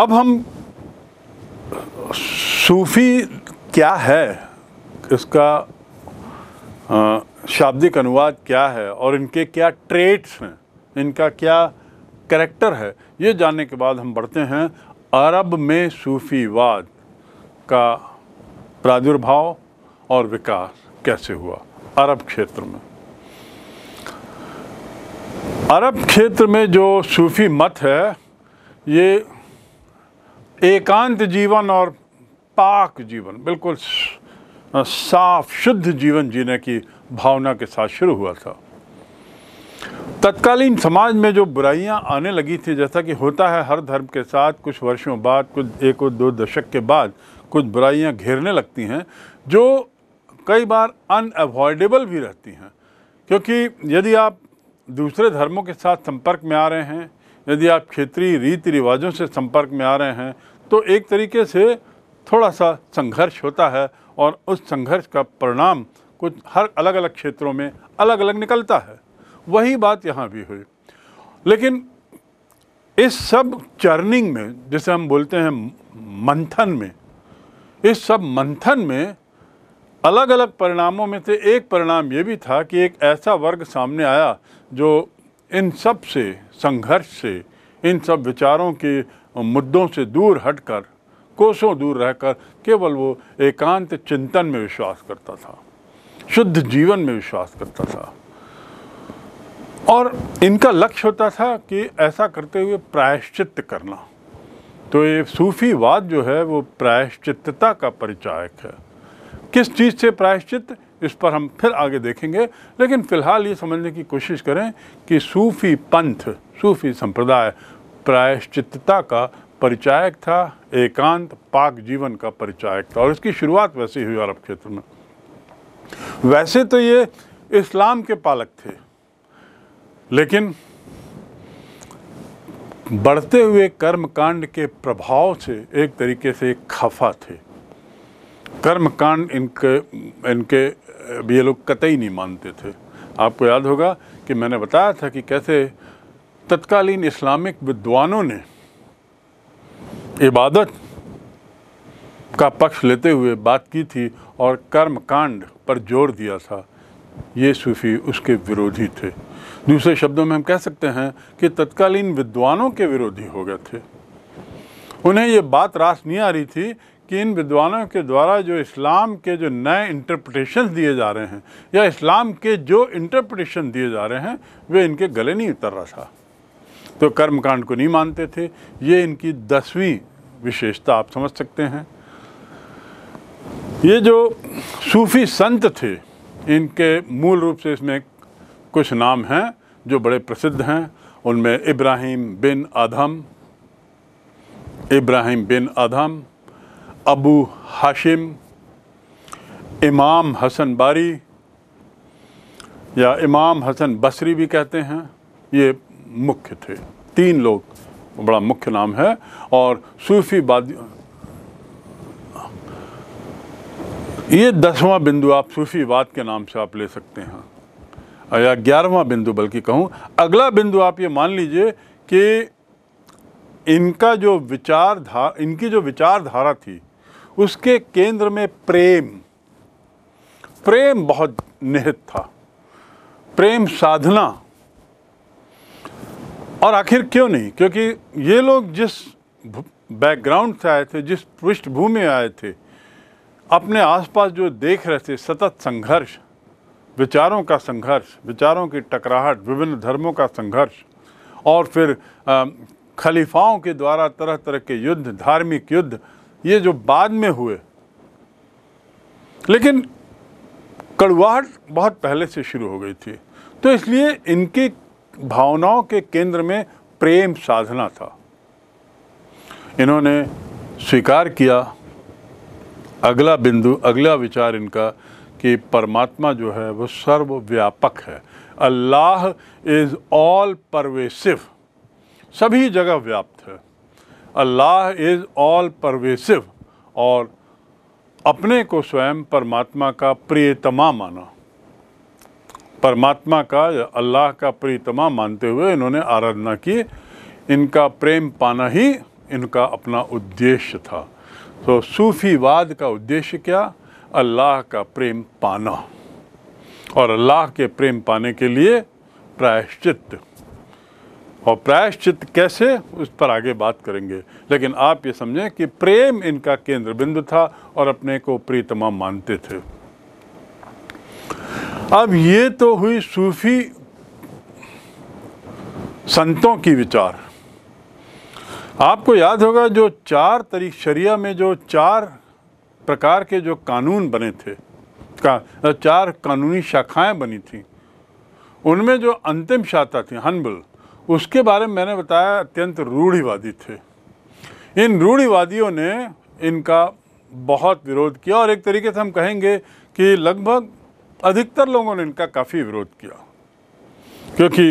अब हम सूफी क्या है? इसका शाब्दिक अनुवाद क्या है? और इनके क्या ट्रेट्स हैं? इनका क्या करेक्टर है? ये जानने के बाद हम बढ़ते हैं अरब में सूफीवाद का प्रादुर्भाव और विकास कैसे हुआ अरब क्षेत्र में? अरब क्षेत्र में जो सूफी मत है, ये एकांत जीवन और पाक जीवन, बिल्कुल साफ़, शुद्ध जीवन जीने की भावना के साथ शुरू हुआ था। तत्कालीन समाज में जो बुराइयाँ आने लगी थी, जैसा कि होता है हर धर्म के साथ, कुछ वर्षों बाद, कुछ एक और दो दशक के बाद, कुछ बुराइयाँ घेरने लगती हैं, जो कई बार अनअवॉइडेबल भी रहती हैं। क्योंकि यदि आप दूसरे धर्मों के साथ संपर्क में आ रहे हैं, यदि आप क्षेत्रीय रीति रिवाजों से संपर्क में आ रहे हैं तो एक तरीके से थोड़ा सा संघर्ष होता है और उस संघर्ष का परिणाम कुछ हर अलग अलग क्षेत्रों में अलग अलग निकलता है। वही बात यहाँ भी हुई। लेकिन इस सब चर्निंग में, जिसे हम बोलते हैं मंथन में, इस सब मंथन में अलग अलग परिणामों में से एक परिणाम ये भी था कि एक ऐसा वर्ग सामने आया जो इन सबसे, संघर्ष से, इन सब विचारों के मुद्दों से दूर हटकर, कोसों दूर रहकर केवल वो एकांत चिंतन में विश्वास करता था, शुद्ध जीवन में विश्वास करता था। और इनका लक्ष्य होता था कि ऐसा करते हुए प्रायश्चित करना। तो ये सूफीवाद जो है, वो प्रायश्चितता का परिचायक है। किस चीज़ से प्रायश्चित इस पर हम फिर आगे देखेंगे, लेकिन फ़िलहाल ये समझने की कोशिश करें कि सूफी पंथ, सूफी संप्रदाय प्रायश्चितता का परिचायक था, एकांत पाक जीवन का परिचायक था, और इसकी शुरुआत वैसे हुई अरब क्षेत्र में। वैसे तो ये इस्लाम के पालक थे, लेकिन बढ़ते हुए कर्मकांड के प्रभाव से एक तरीके से खफा थे। कर्मकांड इनके इनके ये लोग कतई नहीं मानते थे। आपको याद होगा कि मैंने बताया था कि कैसे तत्कालीन इस्लामिक विद्वानों ने इबादत का पक्ष लेते हुए बात की थी और कर्म कांड पर ज़ोर दिया था। ये सूफी उसके विरोधी थे। दूसरे शब्दों में हम कह सकते हैं कि तत्कालीन विद्वानों के विरोधी हो गए थे। उन्हें ये बात रास नहीं आ रही थी कि इन विद्वानों के द्वारा जो इस्लाम के जो नए इंटरप्रटेशन दिए जा रहे हैं या इस्लाम के जो इंटरप्रटेशन दिए जा रहे हैं, वे इनके गले नहीं उतर रहा था। तो कर्मकांड को नहीं मानते थे। ये इनकी दसवीं विशेषता आप समझ सकते हैं। ये जो सूफी संत थे, इनके मूल रूप से इसमें कुछ नाम हैं जो बड़े प्रसिद्ध हैं। उनमें इब्राहिम बिन अधम इब्राहिम बिन अधम अबू हाशिम, इमाम हसन बारी या इमाम हसन बसरी भी कहते हैं। ये मुख्य थे। तीन लोग, बड़ा मुख्य नाम है, और सूफी बाद ये दसवां बिंदु आप सूफीवाद के नाम से आप ले सकते हैं। या ग्यारहवां बिंदु बल्कि कहूँ, अगला बिंदु आप ये मान लीजिए कि इनका जो विचारधारा इनकी जो विचारधारा थी, उसके केंद्र में प्रेम। प्रेम बहुत निहित था। प्रेम साधना और आखिर क्यों नहीं? क्योंकि ये लोग जिस बैकग्राउंड से आए थे जिस पृष्ठभूमि में आए थे अपने आसपास जो देख रहे थे सतत संघर्ष विचारों का संघर्ष विचारों की टकराहट विभिन्न धर्मों का संघर्ष और फिर अ, खलीफाओं के द्वारा तरह तरह के युद्ध धार्मिक युद्ध ये जो बाद में हुए। लेकिन कड़वाहट बहुत पहले से शुरू हो गई थी। तो इसलिए इनकी भावनाओं के केंद्र में प्रेम साधना था। इन्होंने स्वीकार किया। अगला बिंदु, अगला विचार इनका कि परमात्मा जो है, वो सर्वव्यापक है। अल्लाह इज़ ऑल परवेसिव सभी जगह व्याप्त है। अल्लाह इज़ ऑल परवेसिव और अपने को स्वयं परमात्मा का प्रियतमा माना। परमात्मा का, अल्लाह का प्रियतमा मानते हुए इन्होंने आराधना की। इनका प्रेम पाना ही इनका अपना उद्देश्य था। तो सूफीवाद का उद्देश्य क्या? अल्लाह का प्रेम पाना। और अल्लाह के प्रेम पाने के लिए प्रायश्चित। और प्रायश्चित कैसे? उस पर आगे बात करेंगे। लेकिन आप ये समझें कि प्रेम इनका केंद्र बिंदु था और अपने को प्रीतमा मानते थे। अब ये तो हुई सूफी संतों की विचार। आपको याद होगा जो चार तरीक शरिया में जो चार प्रकार के जो कानून बने थे, का, चार कानूनी शाखाएँ बनी थी, उनमें जो अंतिम शाखा थी, हनबल, उसके बारे में मैंने बताया, अत्यंत रूढ़िवादी थे। इन रूढ़िवादियों ने इनका बहुत विरोध किया और एक तरीके से हम कहेंगे कि लगभग अधिकतर लोगों ने इनका काफ़ी विरोध किया। क्योंकि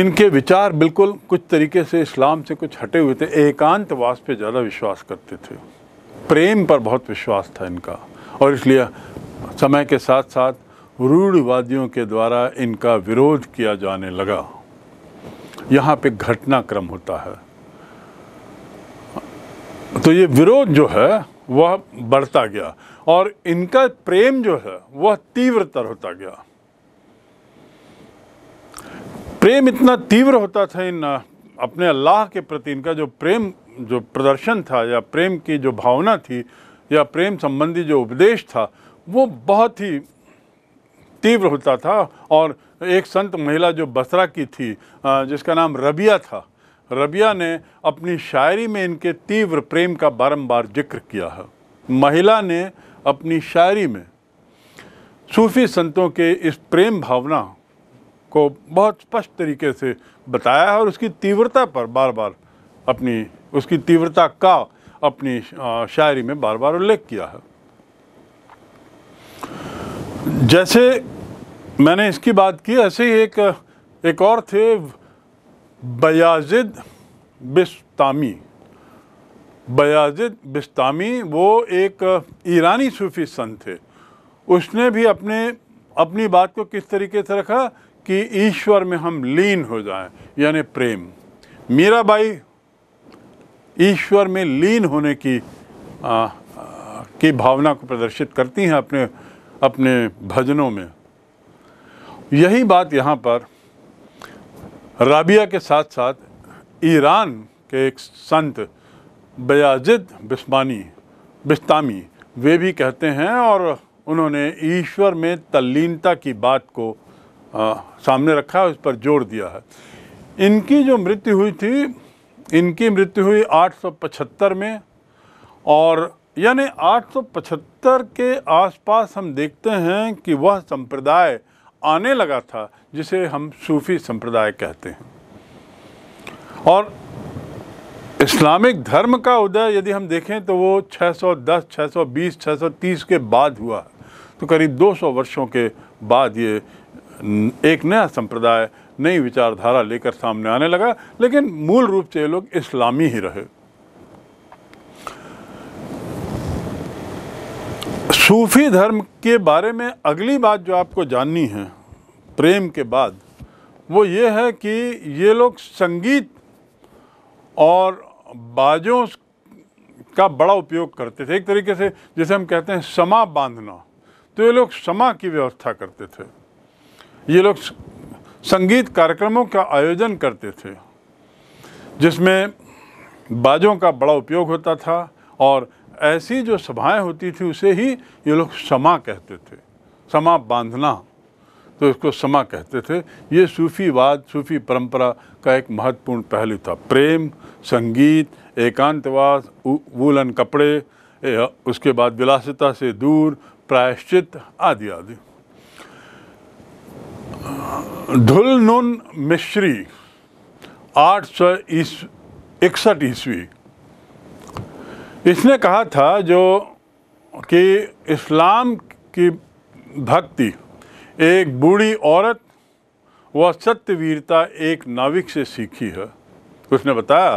इनके विचार बिल्कुल कुछ तरीके से इस्लाम से कुछ हटे हुए थे, एकांतवास पे ज़्यादा विश्वास करते थे। प्रेम पर बहुत विश्वास था इनका, और इसलिए समय के साथ साथ रूढ़वादियों के द्वारा इनका विरोध किया जाने लगा। यहाँ पे घटनाक्रम होता है। तो ये विरोध जो है, वह बढ़ता गया। और इनका प्रेम जो है, वह तीव्रतर होता गया। प्रेम इतना तीव्र होता था इन अपने अल्लाह के प्रति, इनका जो प्रेम, जो प्रदर्शन था, या प्रेम की जो भावना थी, या प्रेम संबंधी जो उपदेश था, वो बहुत ही तीव्र होता था। और एक संत महिला जो बसरा की थी जिसका नाम रबिया था, रबिया ने अपनी शायरी में इनके तीव्र प्रेम का बारंबार ज़िक्र किया है। महिला ने अपनी शायरी में सूफी संतों के इस प्रेम भावना को बहुत स्पष्ट तरीके से बताया है और उसकी तीव्रता पर बार बार अपनी, उसकी तीव्रता का अपनी शायरी में बार बार उल्लेख किया है। जैसे मैंने इसकी बात की, ऐसे ही एक एक और थे, बयाजिद बिस्तामी। बयाजिद बिस्तामी वो एक ईरानी सूफी संत थे। उसने भी अपने अपनी बात को किस तरीके से रखा कि ईश्वर में हम लीन हो जाएँ यानी प्रेम। मीराबाई ईश्वर में लीन होने की आ, आ, की भावना को प्रदर्शित करती हैं अपने अपने भजनों में। यही बात यहाँ पर राबिया के साथ साथ ईरान के एक संत बयाजिद बिस्मानी बिस्तामी वे भी कहते हैं और उन्होंने ईश्वर में तल्लीनता की बात को आ, सामने रखा है उस पर ज़ोर दिया है। इनकी जो मृत्यु हुई थी इनकी मृत्यु हुई 875 में और यानी 875 के आसपास हम देखते हैं कि वह संप्रदाय आने लगा था जिसे हम सूफी संप्रदाय कहते हैं। और इस्लामिक धर्म का उदय यदि हम देखें तो वो 610, 620, 630 के बाद हुआ तो करीब 200 वर्षों के बाद ये एक नया संप्रदाय नई विचारधारा लेकर सामने आने लगा लेकिन मूल रूप से ये लोग इस्लामी ही रहे। सूफी धर्म के बारे में अगली बात जो आपको जाननी है प्रेम के बाद वो ये है कि ये लोग संगीत और बाजों का बड़ा उपयोग करते थे। एक तरीके से जैसे हम कहते हैं समा बांधना। तो ये लोग समा की व्यवस्था करते थे। ये लोग संगीत कार्यक्रमों का आयोजन करते थे, जिसमें बाजों का बड़ा उपयोग होता था और ऐसी जो सभाएँ होती थी, उसे ही ये लोग समा कहते थे। समा बांधना तो इसको समा कहते थे। ये सूफीवाद, सूफी परंपरा का एक महत्वपूर्ण पहलू था। प्रेम, संगीत, एकांतवास वूलन कपड़े उसके बाद विलासिता से दूर, प्रायश्चित आदि आदि। धुलनुन मिश्री, आठ सौ इकसठ ईस्वी। इसने कहा था जो कि इस्लाम की भक्ति, एक बूढ़ी औरत व सत्यवीरता एक नाविक से सीखी है। उसने बताया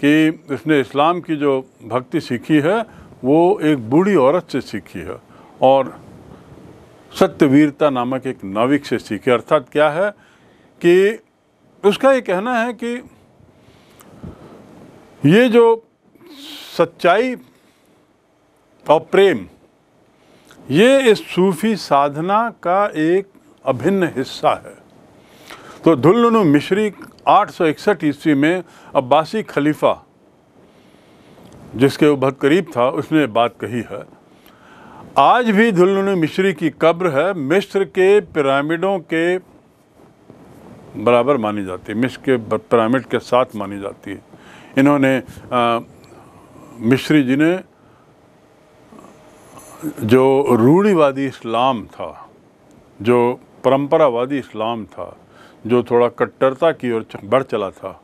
कि उसने इस्लाम की जो भक्ति सीखी है, वो एक बूढ़ी औरत से सीखी है और सत्यवीरता नामक एक नाविक से सीखे अर्थात क्या है कि उसका ये कहना है कि ये जो सच्चाई और प्रेम, ये इस सूफी साधना का एक अभिन्न हिस्सा है। तो धुल्लुनु मिश्री आठ सौ इकसठ ईस्वी में अब्बासी खलीफा जिसके वो बहुत करीब था उसने बात कही है। आज भी धुल्लुनु मिश्री की कब्र है मिस्र के पिरामिडों के बराबर मानी जाती है मिस्र के पिरामिड के साथ मानी जाती है। इन्होंने आ, मिश्री जी ने जो रूढ़ीवादी इस्लाम था जो परंपरावादी इस्लाम था जो थोड़ा कट्टरता की ओर बढ़ चला था,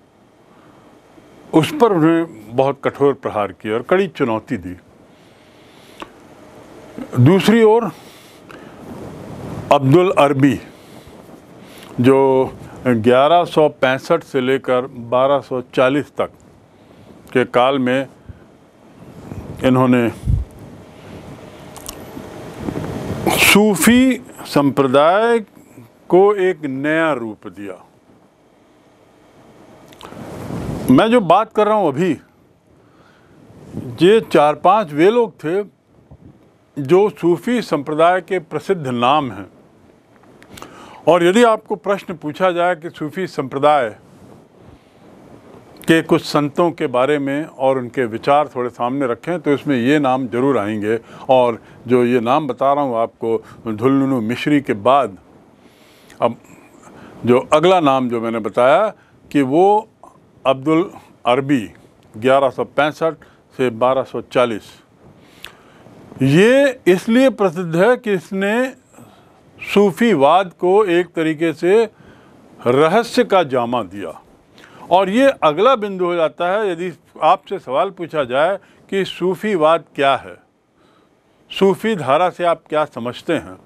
उस पर उन्हें बहुत कठोर प्रहार किया और कड़ी चुनौती दी। दूसरी ओर, अब्दुल अरबी, जो 1165 से लेकर 1240 तक के काल में इन्होंने सूफी संप्रदाय को एक नया रूप दिया। मैं जो बात कर रहा हूँ अभी, ये चार पाँच वे लोग थे जो सूफी संप्रदाय के प्रसिद्ध नाम हैं। और यदि आपको प्रश्न पूछा जाए कि सूफी संप्रदाय के कुछ संतों के बारे में और उनके विचार थोड़े सामने रखें तो इसमें ये नाम ज़रूर आएँगे। और जो ये नाम बता रहा हूँ आपको धुल्लुनु मिश्री के बाद अब जो अगला नाम जो मैंने बताया कि वो अब्दुल अरबी 1165 से 1240 ये इसलिए प्रसिद्ध है कि इसने सूफीवाद को एक तरीके से रहस्य का जामा दिया। और ये अगला बिंदु हो जाता है, यदि आपसे सवाल पूछा जाए कि सूफीवाद क्या है, सूफी धारा से आप क्या समझते हैं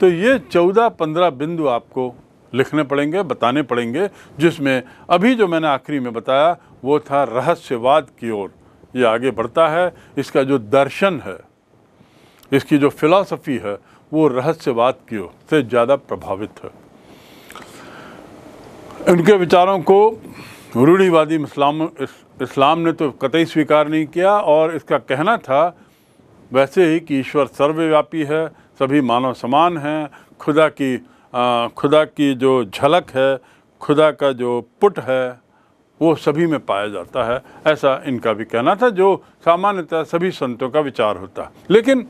तो ये चौदह पंद्रह बिंदु आपको लिखने पड़ेंगे, बताने पड़ेंगे, जिसमें अभी जो मैंने आखिरी में बताया, वो था रहस्यवाद की ओर। ये आगे बढ़ता है, इसका जो दर्शन है, इसकी जो फिलॉसफी है, वो रहस्यवाद की ओर से ज़्यादा प्रभावित है। इनके विचारों को रूढ़ीवादी इस्लाम इस्लाम ने तो कतई स्वीकार नहीं किया, और इसका कहना था, वैसे ही कि ईश्वर सर्वव्यापी है सभी मानव समान हैं। खुदा की आ, खुदा की जो झलक है खुदा का जो पुट है वो सभी में पाया जाता है। ऐसा इनका भी कहना था जो सामान्यतः सभी संतों का विचार होता। है लेकिन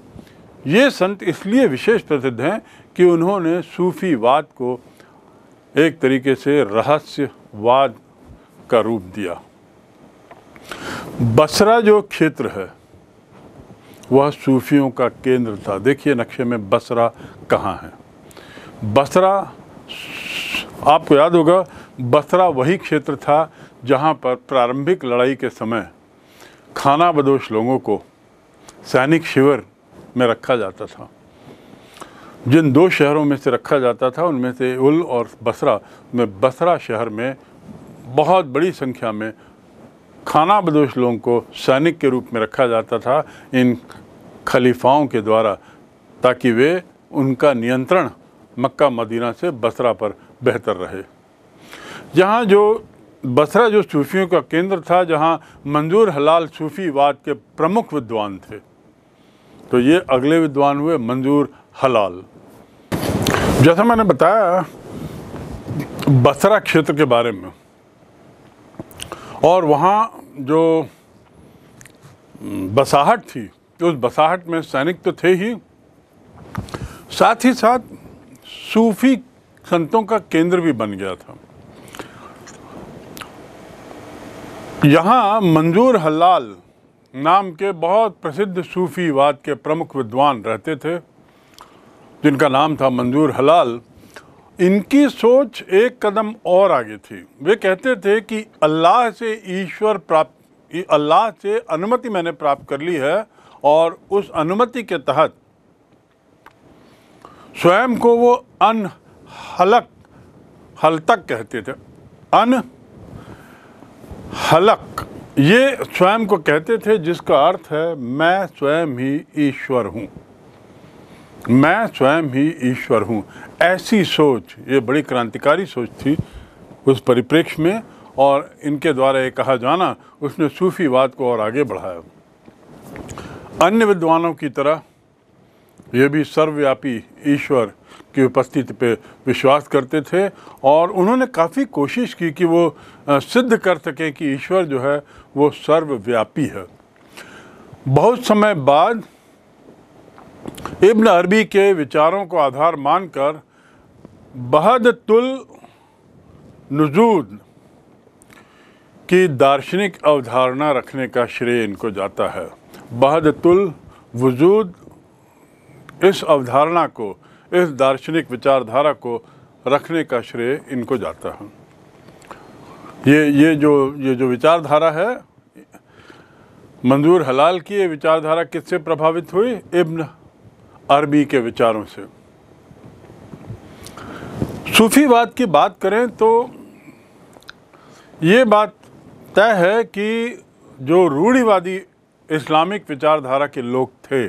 ये संत इसलिए विशेष प्रसिद्ध हैं कि उन्होंने सूफीवाद को एक तरीके से रहस्यवाद का रूप दिया। बसरा जो क्षेत्र है वह सूफियों का केंद्र था। देखिए नक्शे में बसरा कहाँ है। बसरा, आपको याद होगा, बसरा वही क्षेत्र था जहाँ पर प्रारंभिक लड़ाई के समय खाना बदोश लोगों को सैनिक शिविर में रखा जाता था। जिन दो शहरों में से रखा जाता था, उनमें से उल और बसरा में, बसरा शहर में बहुत बड़ी संख्या में खाना बदोश लोगों को सैनिक के रूप में रखा जाता था इन खलीफाओं के द्वारा, ताकि वे उनका नियंत्रण मक्का मदीना से बसरा पर बेहतर रहे। जहाँ जो बसरा जो सूफियों का केंद्र था, जहाँ मंजूर हलाल सूफीवाद के प्रमुख विद्वान थे तो ये अगले विद्वान हुए मंजूर हलाल। जैसा मैंने बताया, बसरा क्षेत्र के बारे में और वहाँ जो बसाहट थी उस बसाहट में सैनिक तो थे ही। साथ ही साथ सूफी संतों का केंद्र भी बन गया था। यहाँ मंजूर हलाल नाम के बहुत प्रसिद्ध सूफीवाद के प्रमुख विद्वान रहते थे, जिनका नाम था मंजूर हलाल इनकी सोच एक कदम और आगे थी। वे कहते थे कि अल्लाह से ईश्वर प्राप्त अल्लाह से अनुमति मैंने प्राप्त कर ली है और उस अनुमति के तहत स्वयं को वो अन हलक हल तक कहते थे। अन हलक ये स्वयं को कहते थे जिसका अर्थ है, मैं स्वयं ही ईश्वर हूँ। मैं स्वयं ही ईश्वर हूँ। ऐसी सोच, ये बड़ी क्रांतिकारी सोच थी उस परिप्रेक्ष्य में और इनके द्वारा ये कहा जाना, उसने सूफीवाद को और आगे बढ़ाया। अन्य विद्वानों की तरह, ये भी सर्वव्यापी ईश्वर की उपस्थिति पे विश्वास करते थे और उन्होंने काफ़ी कोशिश की कि वो सिद्ध कर सकें कि ईश्वर जो है, वो सर्वव्यापी है। बहुत समय बाद इब्न अरबी के विचारों को आधार मानकर बहद तुल नजूद की दार्शनिक अवधारणा रखने का श्रेय इनको जाता है। बहद तुल वजूद इस अवधारणा को, इस दार्शनिक विचारधारा को रखने का श्रेय इनको जाता है। ये ये जो ये जो विचारधारा है, मंजूर हलाल की ये विचारधारा किससे प्रभावित हुई? इब्न अरबी के विचारों से। सूफीवाद की बात करें तो ये बात तय है कि जो रूढ़ीवादी इस्लामिक विचारधारा के लोग थे,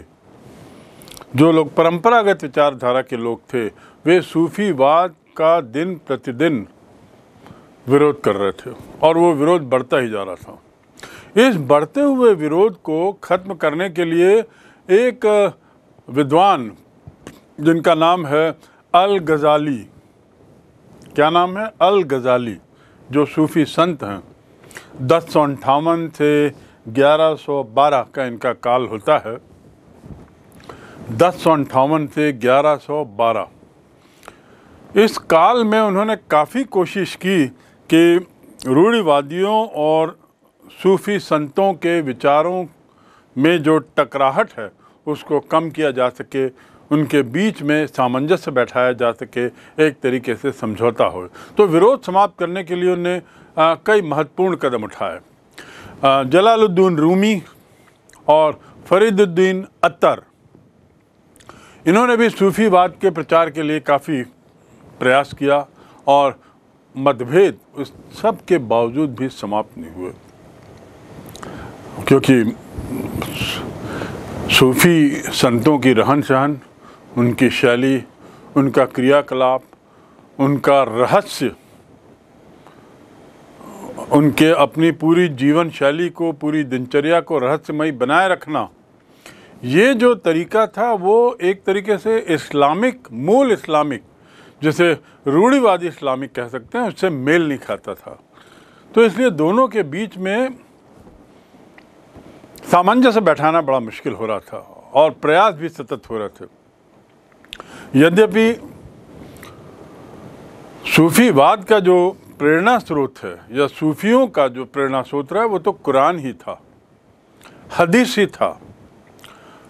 जो लोग परंपरागत विचारधारा के लोग थे, वे सूफीवाद का दिन प्रतिदिन विरोध कर रहे थे और वो विरोध बढ़ता ही जा रहा था। इस बढ़ते हुए विरोध को खत्म करने के लिए एक विद्वान, जिनका नाम है अल गज़ाली क्या नाम है? अल गज़ाली जो सूफी संत हैं। दस सौ अंठावन से ग्यारह सौ बारह का इनका काल होता है। दस सौ अंठावन से ग्यारह सौ बारह। इस काल में उन्होंने काफ़ी कोशिश की कि रूढ़िवादियों और सूफी संतों के विचारों में जो टकराहट है उसको कम किया जा सके, उनके बीच में सामंजस्य बैठाया जा सके, एक तरीके से समझौता हो। तो विरोध समाप्त करने के लिए उन्हें कई महत्वपूर्ण कदम उठाए। जलालुद्दीन रूमी और फरीदुद्दीन अत्तर, इन्होंने भी सूफीवाद के प्रचार के लिए काफ़ी प्रयास किया और मतभेद उस सब के बावजूद भी समाप्त नहीं हुए। क्योंकि सूफी संतों की रहन सहन, उनकी शैली, उनका क्रियाकलाप, उनका रहस्य, उनके अपनी पूरी जीवन शैली को, पूरी दिनचर्या को रहस्यमयी बनाए रखना, ये जो तरीका था, वो एक तरीके से इस्लामिक, मूल इस्लामिक, जिसे रूढ़ीवादी इस्लामिक कह सकते हैं, उससे मेल नहीं खाता था। तो इसलिए दोनों के बीच में सामंजस्य बैठाना बड़ा मुश्किल हो रहा था और प्रयास भी सतत हो रहे थे। यद्यपि सूफीवाद का जो प्रेरणा स्रोत है या सूफियों का जो प्रेरणा स्रोत है, वो तो कुरान ही था, हदीस ही था।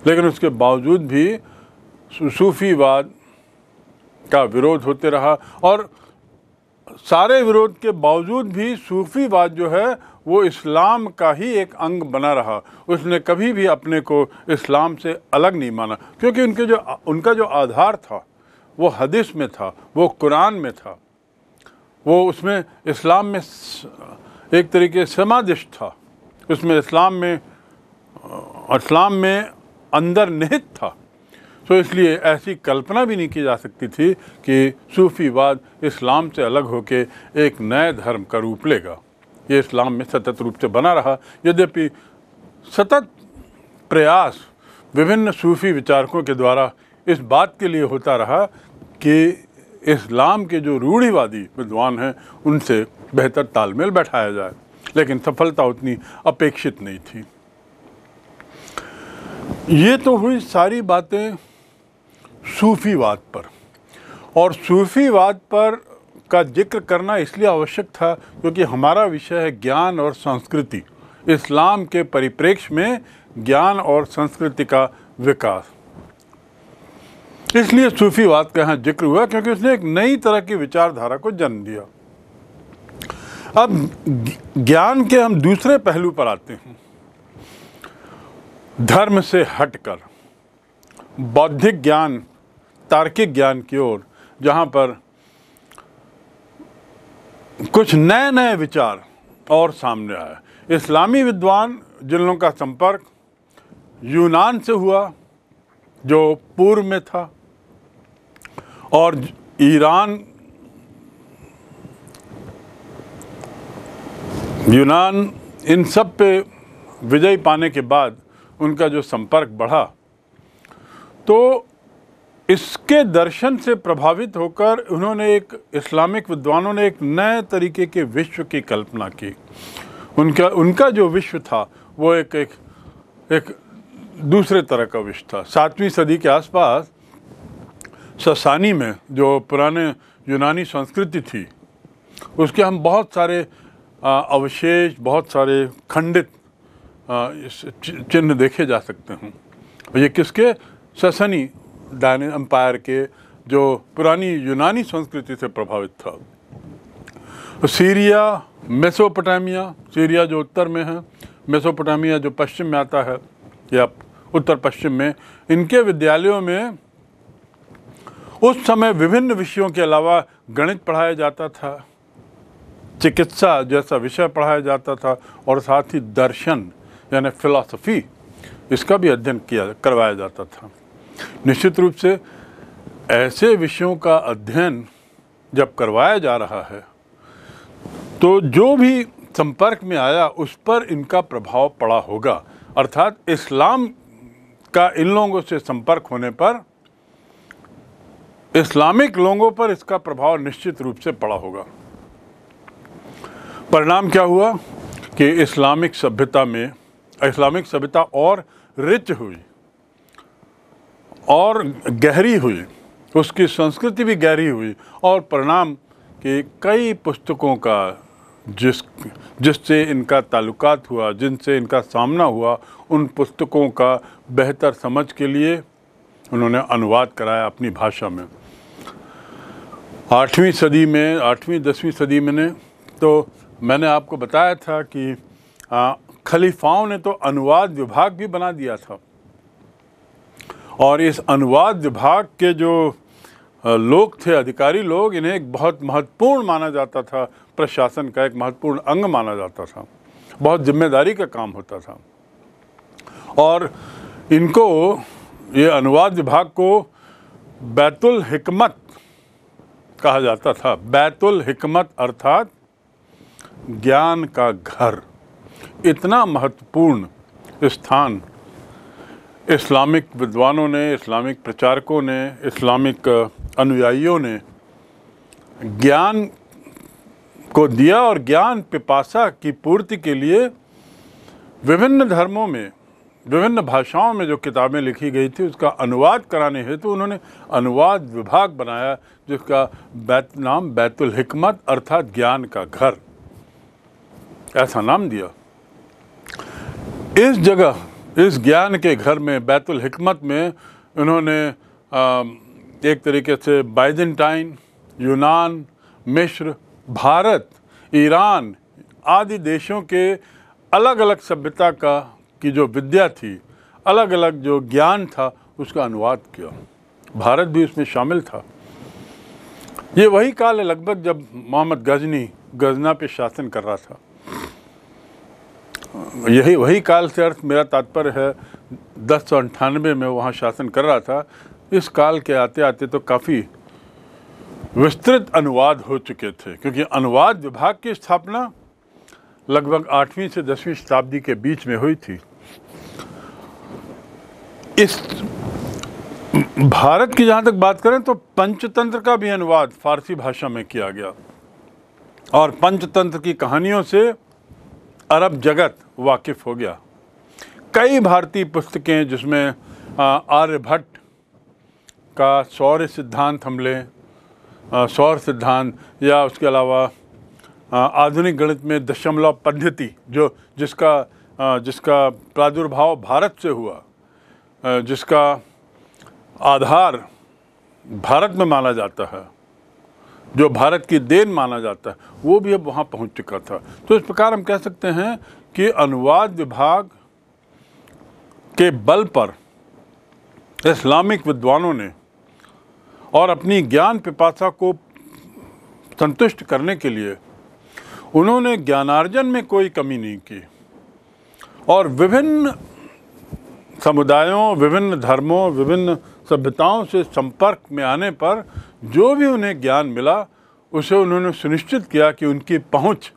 लेकिन उसके बावजूद भी सूफीवाद का विरोध होते रहा और सारे विरोध के बावजूद भी सूफीवाद जो है, वो इस्लाम का ही एक अंग बना रहा। उसने कभी भी अपने को इस्लाम से अलग नहीं माना, क्योंकि उनके जो, उनका जो आधार था, वो हदीस में था, वो कुरान में था। वो उसमें इस्लाम में एक तरीके समादिश था। उसमें इस्लाम में इस्लाम में अंदर निहित था। तो इसलिए ऐसी कल्पना भी नहीं की जा सकती थी कि सूफीवाद इस्लाम से अलग होके एक नए धर्म का रूप लेगा। ये इस्लाम में सतत रूप से बना रहा। यद्यपि सतत प्रयास विभिन्न सूफी विचारकों के द्वारा इस बात के लिए होता रहा कि इस्लाम के जो रूढ़ीवादी विद्वान हैं, उनसे बेहतर तालमेल बैठाया जाए। लेकिन सफलता उतनी अपेक्षित नहीं थी। ये तो हुई सारी बातें सूफीवाद पर। और सूफीवाद पर का ज़िक्र करना इसलिए आवश्यक था क्योंकि हमारा विषय है ज्ञान और संस्कृति। इस्लाम के परिप्रेक्ष्य में ज्ञान और संस्कृति का विकास। इसलिए सूफीवाद का यहाँ ज़िक्र हुआ क्योंकि उसने एक नई तरह की विचारधारा को जन्म दिया। अब ज्ञान के हम दूसरे पहलू पर आते हैं। धर्म से हटकर बौद्धिक ज्ञान तार्किक ज्ञान की ओर, जहाँ पर कुछ नए नए विचार और सामने आए। इस्लामी विद्वान जिन लोगों का संपर्क यूनान से हुआ, जो पूर्व में था, और ईरान, यूनान, इन सब पे विजय पाने के बाद उनका जो संपर्क बढ़ा तो इसके दर्शन से प्रभावित होकर उन्होंने एक इस्लामिक विद्वानों ने एक नए तरीके के विश्व की कल्पना की। उनका उनका जो विश्व था, वो एक एक एक दूसरे तरह का विश्व था। सातवीं सदी के आसपास ससानी में जो पुराने यूनानी संस्कृति थी, उसके हम बहुत सारे अवशेष, बहुत सारे खंडित चिन्ह देखे जा सकते हैं। ये किसके? ससनी डायने अम्पायर के जो पुरानी यूनानी संस्कृति से प्रभावित था। सीरिया, मेसोपोटामिया, सीरिया जो उत्तर में है, मेसोपोटामिया जो पश्चिम में आता है, या उत्तर पश्चिम में, इनके विद्यालयों में उस समय विभिन्न विषयों के अलावा गणित पढ़ाया जाता था, चिकित्सा जैसा विषय पढ़ाया जाता था, और साथ ही दर्शन, यानी फिलॉसफी, इसका भी अध्ययन किया, करवाया जाता था। निश्चित रूप से ऐसे विषयों का अध्ययन जब करवाया जा रहा है तो जो भी संपर्क में आया, उस पर इनका प्रभाव पड़ा होगा। अर्थात इस्लाम का इन लोगों से संपर्क होने पर, इस्लामिक लोगों पर इसका प्रभाव निश्चित रूप से पड़ा होगा। परिणाम क्या हुआ? कि इस्लामिक सभ्यता में, इस्लामिक सभ्यता और रिच हुई। और गहरी हुई, उसकी संस्कृति भी गहरी हुई और परिणाम कि कई पुस्तकों का जिस, जिससे इनका ताल्लुकात हुआ, जिनसे इनका सामना हुआ, उन पुस्तकों का बेहतर समझ के लिए उन्होंने अनुवाद कराया अपनी भाषा में। आठवीं सदी में, आठवीं, दसवीं सदी में तो मैंने आपको बताया था कि खलीफाओं ने तो अनुवाद विभाग भी बना दिया था। और इस अनुवाद विभाग के जो लोग थे, अधिकारी लोग, इन्हें एक बहुत महत्वपूर्ण माना जाता था। प्रशासन का एक महत्वपूर्ण अंग माना जाता था। बहुत ज़िम्मेदारी का काम होता था। और इनको, ये अनुवाद विभाग को बैतुल हिकमत कहा जाता था। बैतुल हिकमत अर्थात ज्ञान का घर। इतना महत्वपूर्ण स्थान इस्लामिक विद्वानों ने, इस्लामिक प्रचारकों ने, इस्लामिक अनुयायियों ने ज्ञान को दिया और ज्ञान पिपासा की पूर्ति के लिए विभिन्न धर्मों में, विभिन्न भाषाओं में जो किताबें लिखी गई थी, उसका अनुवाद कराने हेतु उन्होंने अनुवाद विभाग बनाया, जिसका बैत, नाम बैतुल हिकमत अर्थात ज्ञान का घर। ऐसा नाम दिया। इस जगह इस ज्ञान के घर में, बैतुल हिकमत में उन्होंने एक तरीके से बाइजेंटाइन, यूनान मिश्र भारत, ईरान आदि देशों के अलग अलग सभ्यता का, की जो विद्या थी अलग अलग जो ज्ञान था, उसका अनुवाद किया। भारत भी उसमें शामिल था। ये वही काल है लगभग जब मोहम्मद गजनी गजना पे शासन कर रहा था। यही, वही काल से अर्थ मेरा तात्पर्य है। दस सौ अंठानवे में वहाँ शासन कर रहा था। इस काल के आते आते तो काफ़ी विस्तृत अनुवाद हो चुके थे, क्योंकि अनुवाद विभाग की स्थापना लगभग आठवीं से दसवीं शताब्दी के बीच में हुई थी। इस भारत की जहाँ तक बात करें तो पंचतंत्र का भी अनुवाद फारसी भाषा में किया गया। और पंचतंत्र की कहानियों से अरब जगत वाकिफ हो गया। कई भारतीय पुस्तकें जिसमें आर्यभट्ट का सौर्य सिद्धांत हम लें सौर सिद्धांत या उसके अलावा आधुनिक गणित में दशमलव पद्धति, जो जिसका जिसका प्रादुर्भाव भारत से हुआ जिसका आधार भारत में माना जाता है, जो भारत की देन माना जाता है, वो भी अब वहाँ पहुँच चुका था। तो इस प्रकार हम कह सकते हैं कि अनुवाद विभाग के बल पर इस्लामिक विद्वानों ने और अपनी ज्ञान पिपासा को संतुष्ट करने के लिए उन्होंने ज्ञानार्जन में कोई कमी नहीं की। और विभिन्न समुदायों, विभिन्न धर्मों, विभिन्न सभ्यताओं से संपर्क में आने पर जो भी उन्हें ज्ञान मिला, उसे उन्होंने सुनिश्चित किया कि उनकी पहुँच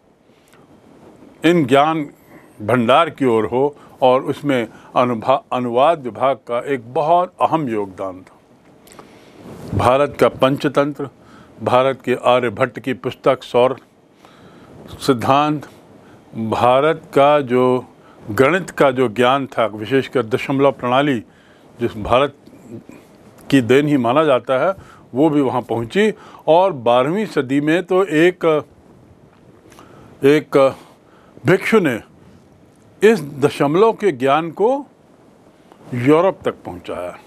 इन ज्ञान भंडार की ओर हो और उसमें अनुभा, अनुवाद विभाग का एक बहुत अहम योगदान था। भारत का पंचतंत्र, भारत के आर्यभट्ट की पुस्तक सौर सिद्धांत, भारत का जो गणित का जो ज्ञान था, विशेषकर दशमलव प्रणाली, जिस भारत की देन ही माना जाता है, वो भी वहाँ पहुँची। और बारहवीं सदी में तो एक एक भिक्षु ने इस दशमलव के ज्ञान को यूरोप तक पहुँचाया।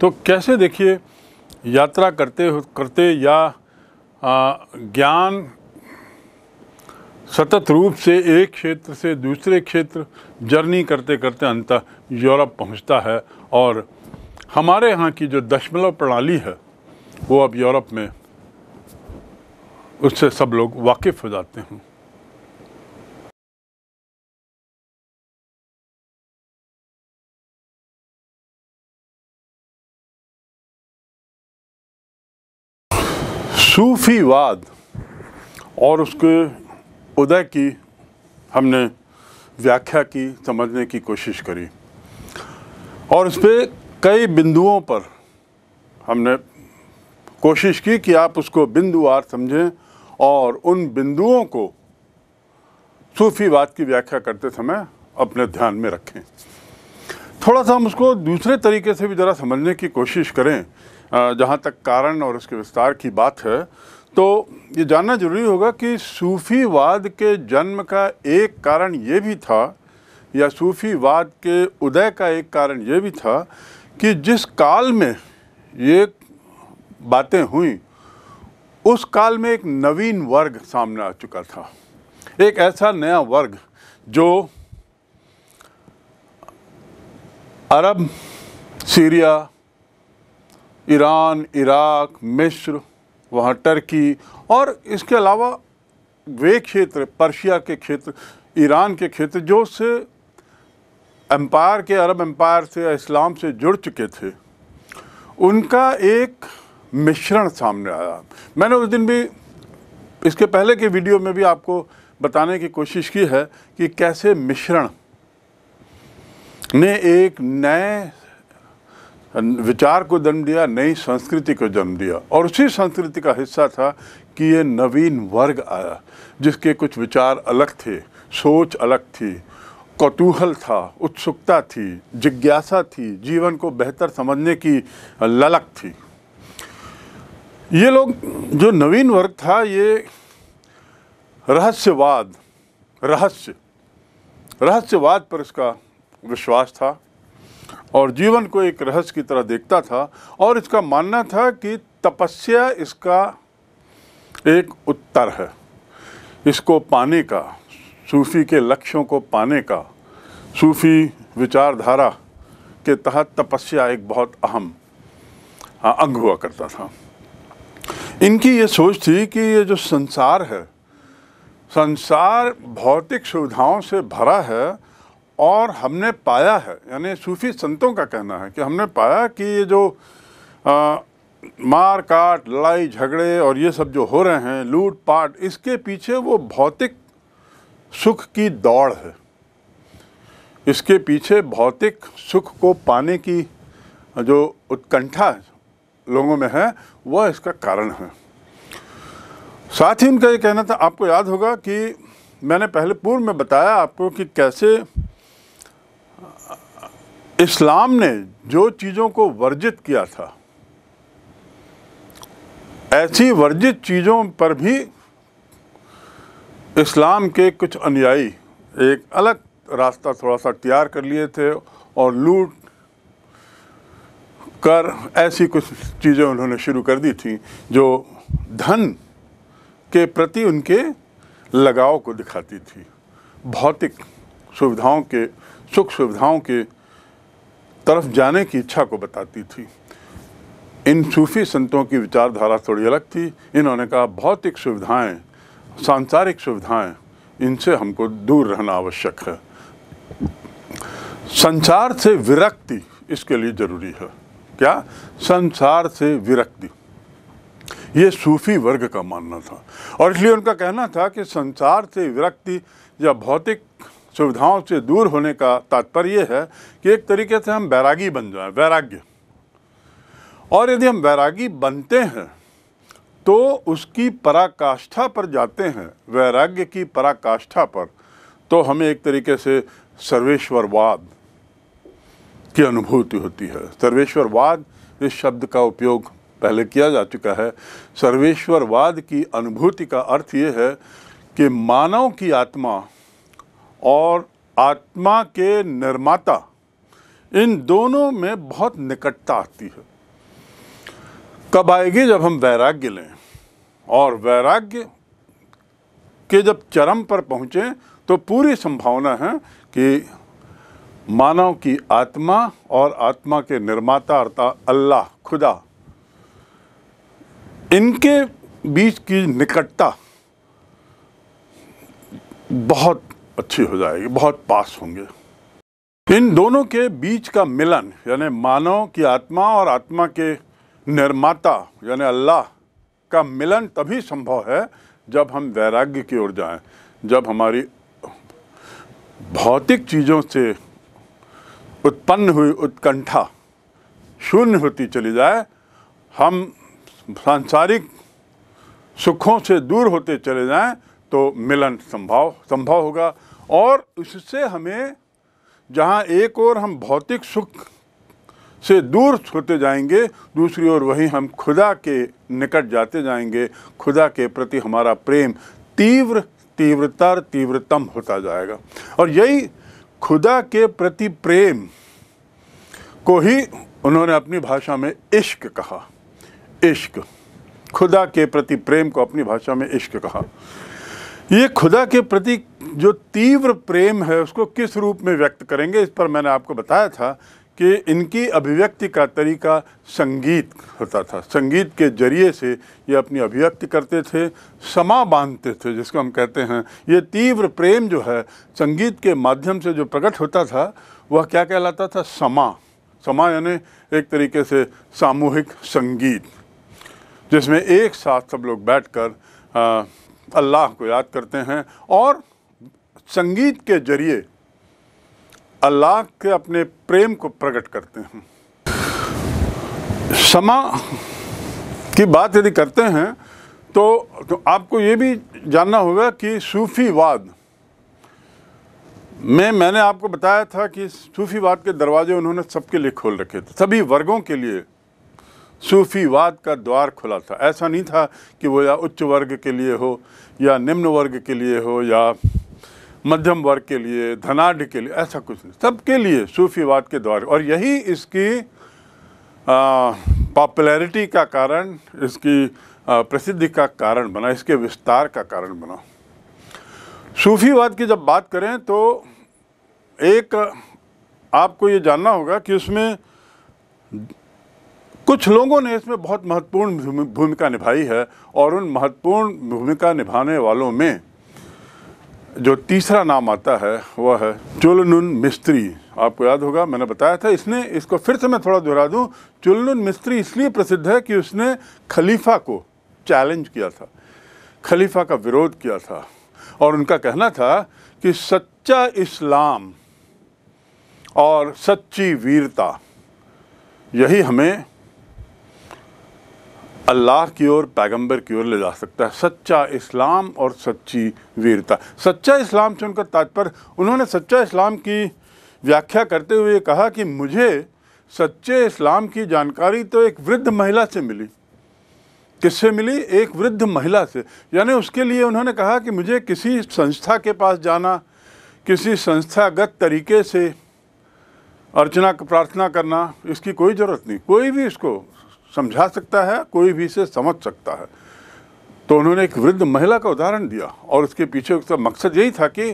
तो कैसे देखिए, यात्रा करते करते या ज्ञान सतत रूप से एक क्षेत्र से दूसरे क्षेत्र जर्नी करते करते अंत यूरोप पहुँचता है और हमारे यहाँ की जो दशमलव प्रणाली है, वो अब यूरोप में उससे सब लोग वाकिफ़ हो जाते हैं। सूफीवाद और उसके उदय की हमने व्याख्या की, समझने की कोशिश करी। और उस पर कई बिंदुओं पर हमने कोशिश की कि आप उसको बिंदुवार समझें और उन बिंदुओं को सूफीवाद की व्याख्या करते समय अपने ध्यान में रखें। थोड़ा सा हम उसको दूसरे तरीके से भी ज़रा समझने की कोशिश करें जहाँ तक कारण और उसके विस्तार की बात है। तो ये जानना ज़रूरी होगा कि सूफीवाद के जन्म का एक कारण ये भी था, या सूफीवाद के उदय का एक कारण ये भी था, कि जिस काल में ये बातें हुई, उस काल में एक नवीन वर्ग सामने आ चुका था। एक ऐसा नया वर्ग जो अरब, सीरिया, ईरान, इराक, मिस्र वहाँ टर्की और इसके अलावा वे क्षेत्र, पर्शिया के क्षेत्र, ईरान के क्षेत्र, जो से एम्पायर के, अरब एम्पायर से, इस्लाम से जुड़ चुके थे, उनका एक मिश्रण सामने आया। मैंने उस दिन भी, इसके पहले के वीडियो में भी आपको बताने की कोशिश की है कि कैसे मिश्रण ने एक नए विचार को जन्म दिया, नई संस्कृति को जन्म दिया। और उसी संस्कृति का हिस्सा था कि ये नवीन वर्ग आया, जिसके कुछ विचार अलग थे, सोच अलग थी, कौतूहल था, उत्सुकता थी, जिज्ञासा थी, जीवन को बेहतर समझने की ललक थी। ये लोग, जो नवीन वर्ग था, ये रहस्यवाद, रहस्य, रहस्यवाद पर इसका विश्वास था। और जीवन को एक रहस्य की तरह देखता था और इसका मानना था कि तपस्या इसका एक उत्तर है। इसको पाने का, सूफी के लक्ष्यों को पाने का, सूफी विचारधारा के तहत तपस्या एक बहुत अहम अंग हुआ करता था। इनकी ये सोच थी कि ये जो संसार है, संसार भौतिक सुविधाओं से भरा है और हमने पाया है यानी सूफी संतों का कहना है कि हमने पाया कि ये जो आ, मार काट लड़ाई झगड़े और ये सब जो हो रहे हैं लूट पाट इसके पीछे वो भौतिक सुख की दौड़ है। इसके पीछे भौतिक सुख को पाने की जो उत्कंठा लोगों में है वह इसका कारण है। साथ ही उनका ये कहना था आपको याद होगा कि मैंने पहले पूर्व में बताया आपको कि कैसे इस्लाम ने जो चीज़ों को वर्जित किया था, ऐसी वर्जित चीज़ों पर भी इस्लाम के कुछ अनुयायी एक अलग रास्ता थोड़ा सा तैयार कर लिए थे और लूट कर ऐसी कुछ चीज़ें उन्होंने शुरू कर दी थी, जो धन के प्रति उनके लगाव को दिखाती थी। भौतिक सुविधाओं के, सुख सुविधाओं के तरफ़ जाने की इच्छा को बताती थी। इन सूफी संतों की विचारधारा थोड़ी अलग थी। इन्होंने कहा, भौतिक सुविधाएँ, सांसारिक सुविधाएँ, इनसे हमको दूर रहना आवश्यक है। संसार से विरक्ति इसके लिए ज़रूरी है। क्या? संसार से विरक्ति। ये सूफी वर्ग का मानना था। और इसलिए उनका कहना था कि संसार से विरक्ति या भौतिक सुविधाओं से दूर होने का तात्पर्य है कि एक तरीके से हम वैरागी बन जाएँ, वैराग्य। और यदि हम वैरागी बनते हैं तो उसकी पराकाष्ठा पर जाते हैं, वैराग्य की पराकाष्ठा पर तो हमें एक तरीके से सर्वेश्वरवाद की अनुभूति होती है। सर्वेश्वरवाद, इस शब्द का उपयोग पहले किया जा चुका है। सर्वेश्वरवाद की अनुभूति का अर्थ ये है कि मानव की आत्मा और आत्मा के निर्माता, इन दोनों में बहुत निकटता आती है। कब आएगी जब हम वैराग्य लें? और वैराग्य के जब चरम पर पहुँचें तो पूरी संभावना है कि मानव की आत्मा और आत्मा के निर्माता अर्थात अल्लाह, खुदा, इनके बीच की निकटता बहुत अच्छी हो जाएगी बहुत पास होंगे। इन दोनों के बीच का मिलन यानी मानव की आत्मा और आत्मा के निर्माता यानी अल्लाह का मिलन तभी संभव है जब हम वैराग्य की ओर जाएँ, जब हमारी भौतिक चीज़ों से उत्पन्न हुई उत्कंठा शून्य होती चली जाए हम सांसारिक सुखों से दूर होते चले जाएँ तो मिलन संभव संभव होगा। और इससे हमें जहाँ एक और हम भौतिक सुख से दूर होते जाएँगे, दूसरी ओर वहीं हम खुदा के निकट जाते जाएँगे। खुदा के प्रति हमारा प्रेम तीव्र तीव्रतर तीव्रतम होता जाएगा। और यही खुदा के प्रति प्रेम को ही उन्होंने अपनी भाषा में इश्क कहा। इश्क, खुदा के प्रति प्रेम को अपनी भाषा में इश्क कहा। ये खुदा के प्रति जो तीव्र प्रेम है, उसको किस रूप में व्यक्त करेंगे, इस पर मैंने आपको बताया था कि इनकी अभिव्यक्ति का तरीका संगीत होता था। संगीत के ज़रिए से ये अपनी अभिव्यक्ति करते थे, समा बांधते थे, जिसको हम कहते हैं। ये तीव्र प्रेम जो है, संगीत के माध्यम से जो प्रकट होता था, वह क्या कहलाता था? समा। समा यानी एक तरीके से सामूहिक संगीत, जिसमें एक साथ सब लोग बैठ बैठकर अल्लाह को याद करते हैं और संगीत के ज़रिए अल्लाह के अपने प्रेम को प्रकट करते हैं। समा की बात यदि करते हैं तो, तो आपको ये भी जानना होगा कि सूफीवाद में मैंने आपको बताया था कि सूफीवाद के दरवाजे उन्होंने सबके लिए खोल रखे थे सभी वर्गों के लिए। सूफीवाद का द्वार खुला था। ऐसा नहीं था कि वो या उच्च वर्ग के लिए हो, या निम्न वर्ग के लिए हो, या मध्यम वर्ग के लिए, धनाढ़ के लिए, ऐसा कुछ नहीं। सबके लिए सूफीवाद के द्वार। और यही इसकी पॉपुलैरिटी का कारण, इसकी प्रसिद्धि का कारण बना, इसके विस्तार का कारण बना। सूफीवाद की जब बात करें तो एक, आपको ये जानना होगा कि उसमें कुछ लोगों ने इसमें बहुत महत्वपूर्ण भूमिका निभाई है और उन महत्वपूर्ण भूमिका निभाने वालों में जो तीसरा नाम आता है, वह है चुलनुन मिस्त्री। आपको याद होगा, मैंने बताया था, इसने, इसको फिर से मैं थोड़ा दोहरा दूँ, चुलनुन मिस्त्री इसलिए प्रसिद्ध है कि उसने खलीफा को चैलेंज किया था, खलीफा का विरोध किया था, और उनका कहना था कि सच्चा इस्लाम और सच्ची वीरता, यही हमें अल्लाह की ओर, पैगंबर की ओर ले जा सकता है। सच्चा इस्लाम और सच्ची वीरता। सच्चा इस्लाम से उनका तात्पर्य, उन्होंने सच्चा इस्लाम की व्याख्या करते हुए कहा कि मुझे सच्चे इस्लाम की जानकारी तो एक वृद्ध महिला से मिली। किससे मिली? एक वृद्ध महिला से। यानी उसके लिए उन्होंने कहा कि मुझे किसी संस्था के पास जाना, किसी संस्थागत तरीके से अर्चना, प्रार्थना करना, इसकी कोई ज़रूरत नहीं। कोई भी इसको समझा सकता है, कोई भी इसे समझ सकता है। तो उन्होंने एक वृद्ध महिला का उदाहरण दिया और उसके पीछे उसका मकसद यही था कि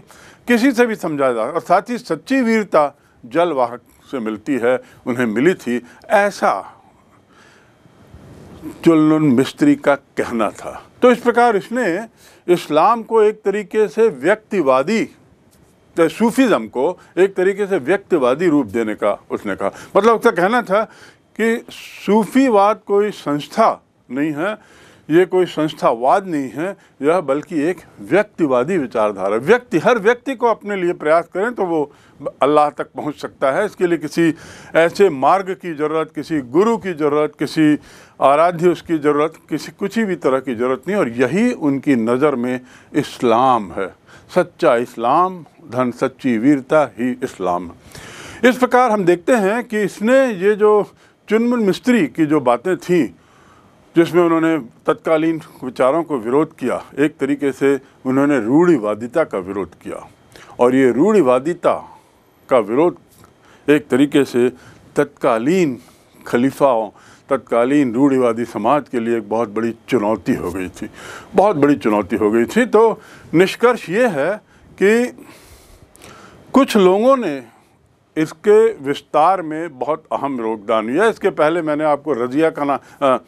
किसी से भी समझा जाए और साथ ही सच्ची वीरता जलवाहक से मिलती है, उन्हें मिली थी। ऐसा चुलन मिस्त्री का कहना था। तो इस प्रकार इसने इस्लाम को एक तरीके से व्यक्तिवादी सूफीज़म को एक तरीके से व्यक्तिवादी रूप देने का उसने कहा। मतलब उसका कहना था कि सूफीवाद कोई संस्था नहीं है, ये कोई संस्थावाद नहीं है, यह बल्कि एक व्यक्तिवादी विचारधारा। व्यक्ति, हर व्यक्ति को अपने लिए प्रयास करें तो वो अल्लाह तक पहुँच सकता है। इसके लिए किसी ऐसे मार्ग की ज़रूरत, किसी गुरु की ज़रूरत, किसी आराध्य उसकी ज़रूरत, किसी, कुछ भी तरह की ज़रूरत नहीं, और यही उनकी नज़र में इस्लाम है। सच्चा इस्लाम, धन सच्ची वीरता ही इस्लाम। इस प्रकार हम देखते हैं कि इसने ये जो चुनमुन मिस्त्री की जो बातें थीं, जिसमें उन्होंने तत्कालीन विचारों को विरोध किया, एक तरीके से उन्होंने रूढ़िवादिता का विरोध किया। और ये रूढ़िवादिता का विरोध एक तरीके से तत्कालीन खलीफाओं, तत्कालीन रूढ़िवादी समाज के लिए एक बहुत बड़ी चुनौती हो गई थी। बहुत बड़ी चुनौती हो गई थी। तो निष्कर्ष ये है कि कुछ लोगों ने इसके विस्तार में बहुत अहम योगदान हुआ इसके पहले मैंने आपको रजिया का नाम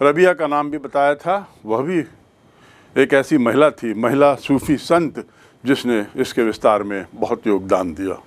रबिया का नाम भी बताया था। वह भी एक ऐसी महिला थी, महिला सूफी संत, जिसने इसके विस्तार में बहुत योगदान दिया।